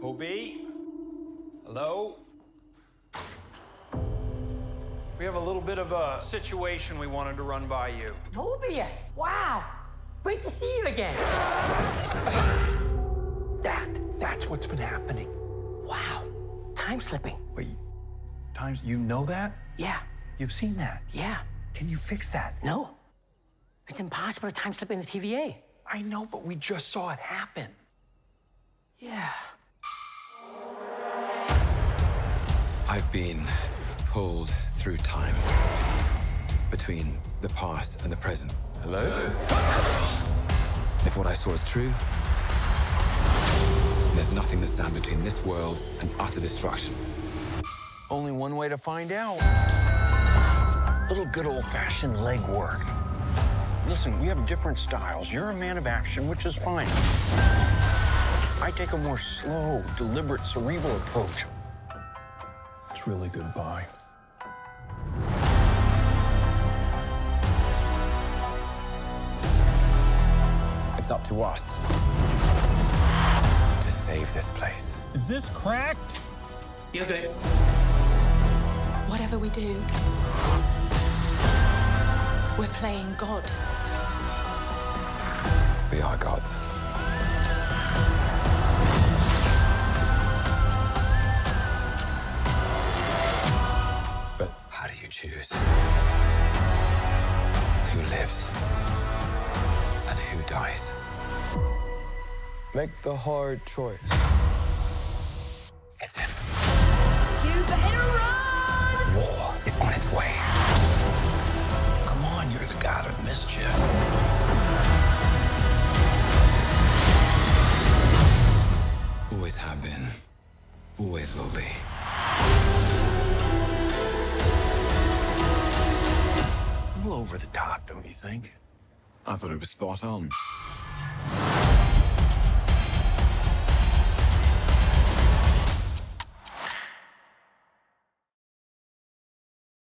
Kobe? Hello? We have a little bit of a situation we wanted to run by you. Mobius! Wow! Great to see you again. That, that's what's been happening. Wow. Time slipping. Wait, times, you know that? Yeah. You've seen that? Yeah. Can you fix that? No. It's impossible to time slip in the TVA. I know, but we just saw it happen. Yeah. I've been pulled through time between the past and the present. Hello? If what I saw is true, there's nothing to stand between this world and utter destruction. Only one way to find out. A little good old-fashioned leg work. Listen, we have different styles. You're a man of action, which is fine. I take a more slow, deliberate, cerebral approach. It's really goodbye. It's up to us to save this place. Is this cracked? Whatever we do, we're playing God. We are gods. And? Make the hard choice. It's him. You better run! War is on its way. Come on, you're the god of mischief. Always have been. Always will be. A little over the top, don't you think? I thought it was spot on.